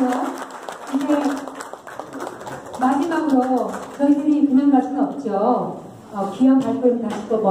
그래서 이제 네. 마지막으로 저희들이 그만 갈 수는 없죠. 어, 귀한 발걸음 다시 또 먼저.